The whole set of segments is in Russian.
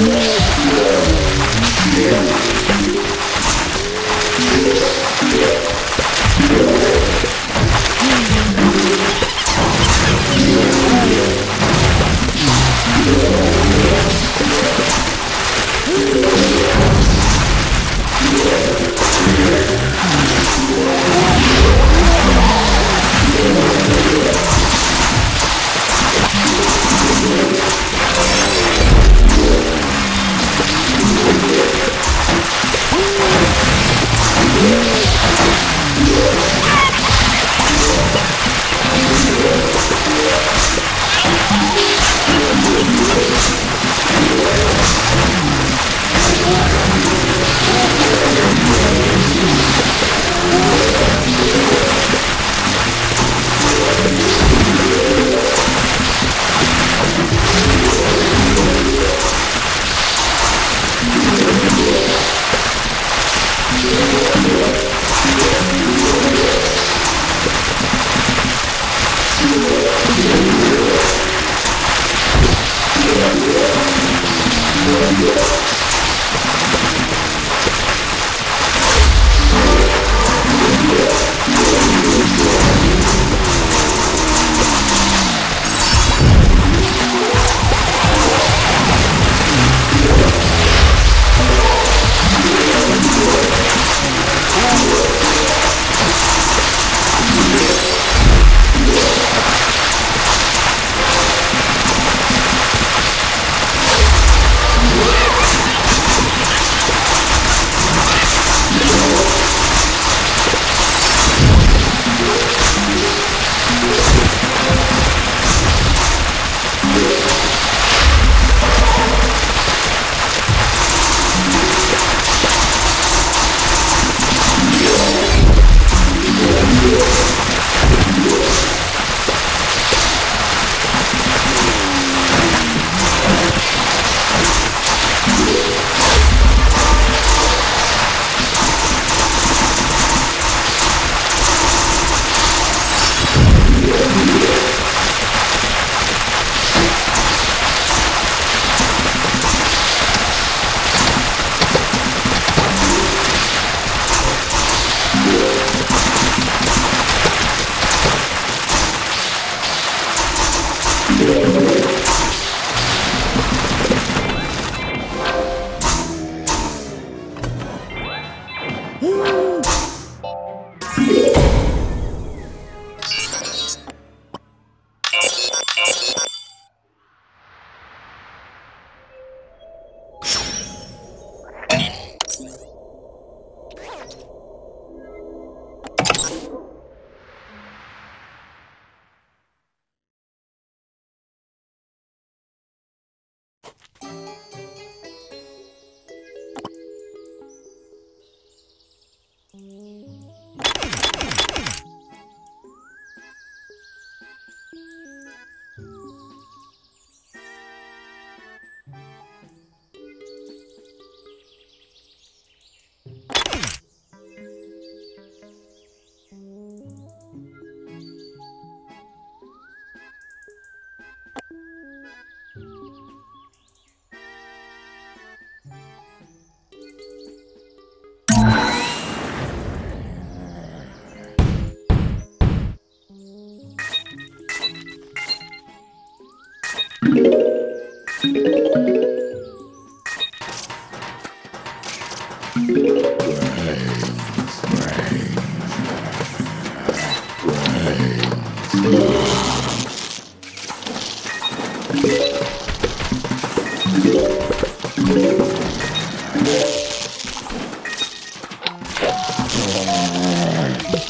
Yeah.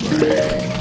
Thank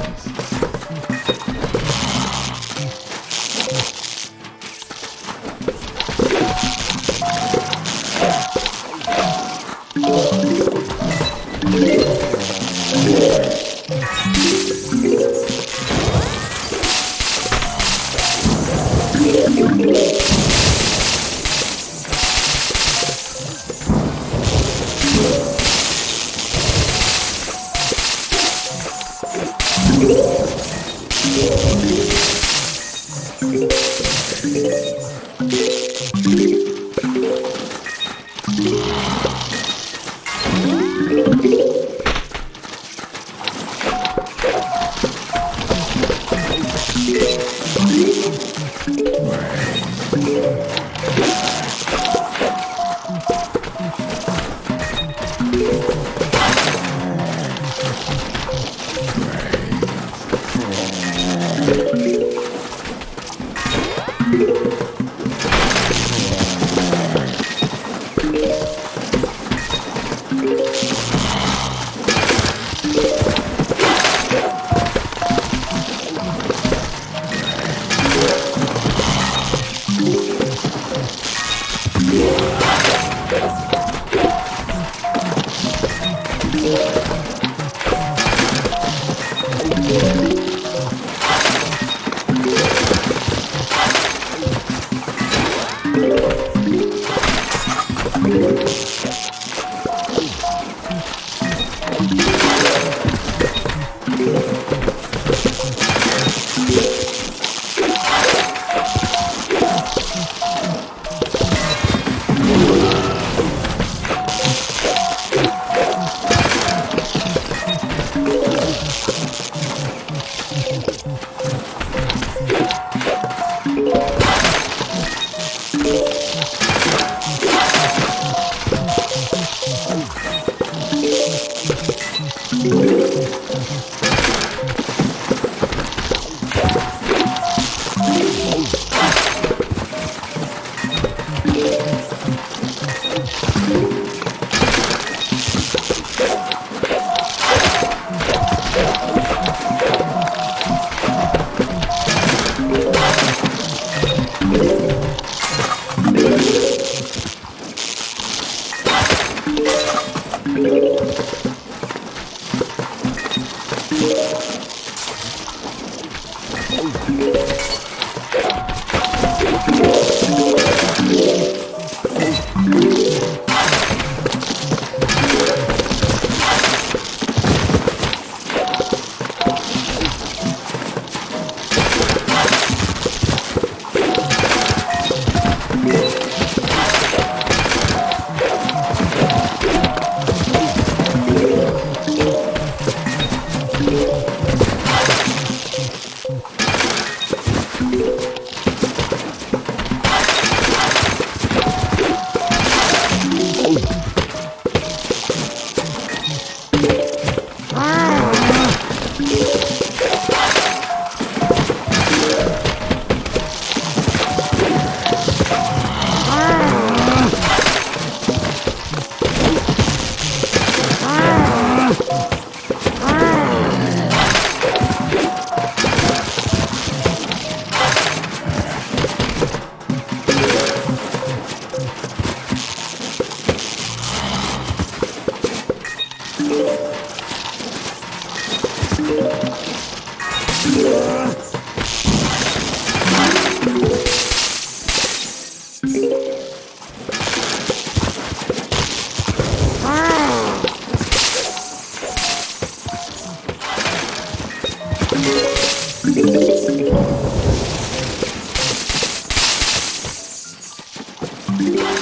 Yeah.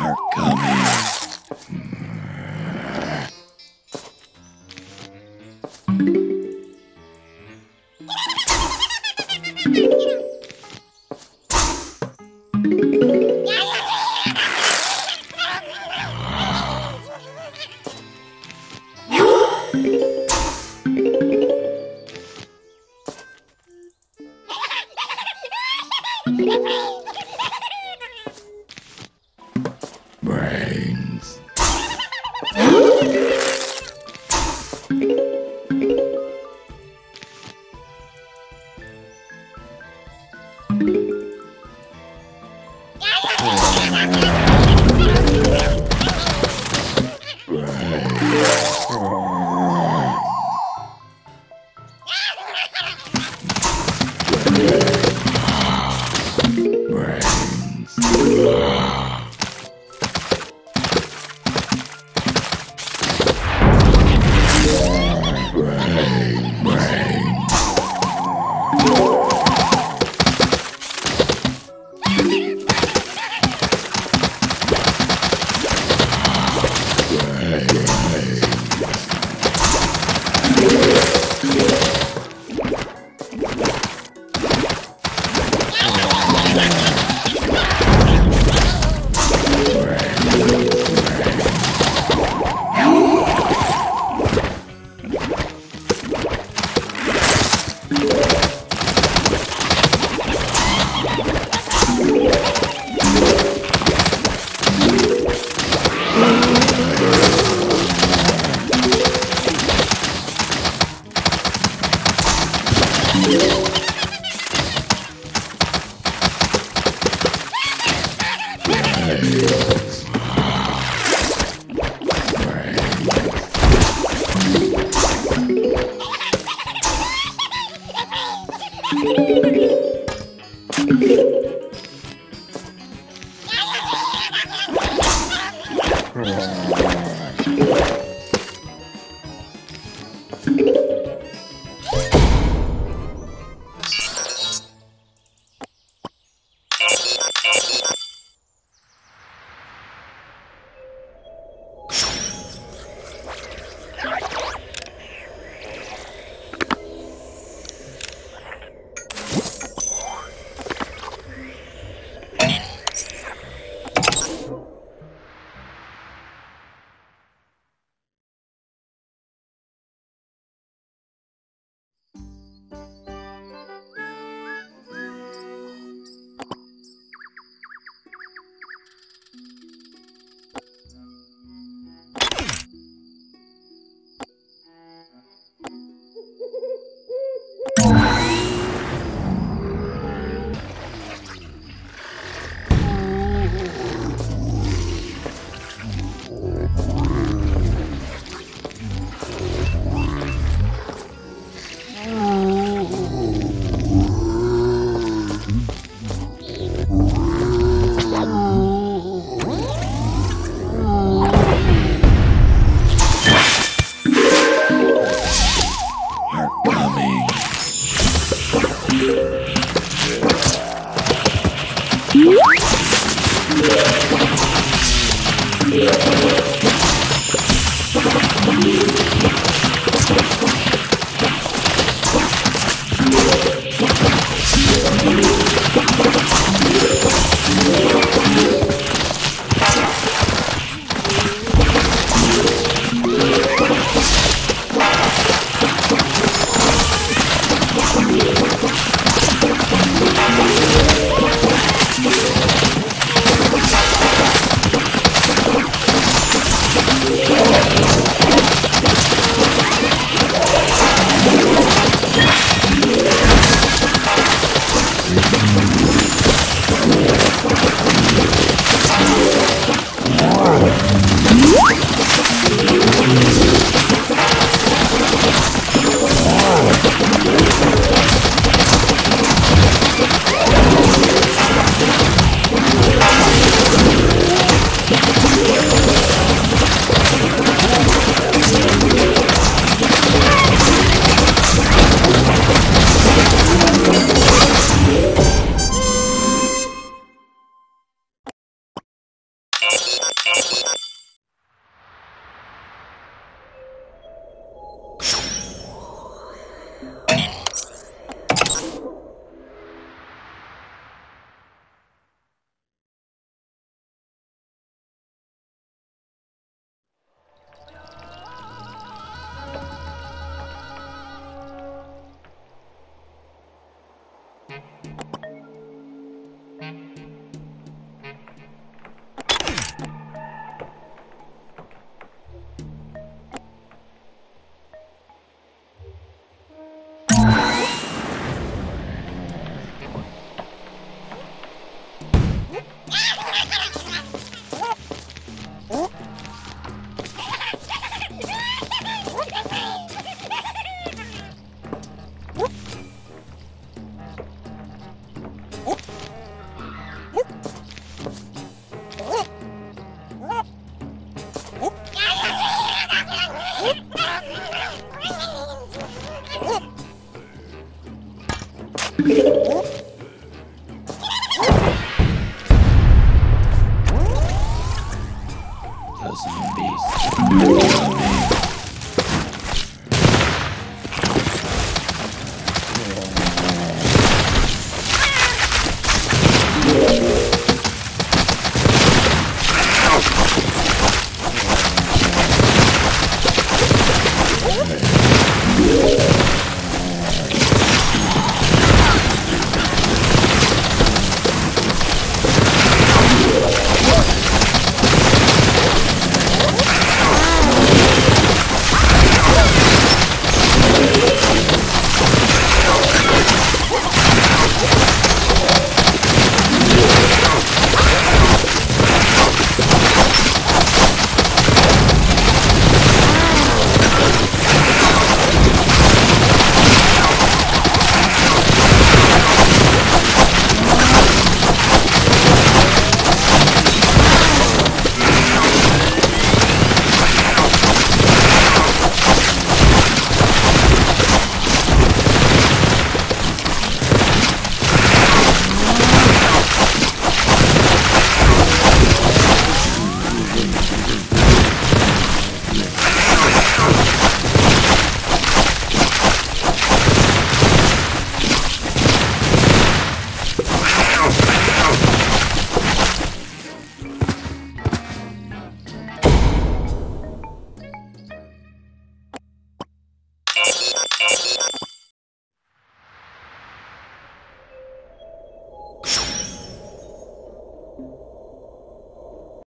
Are coming. way. Gracias.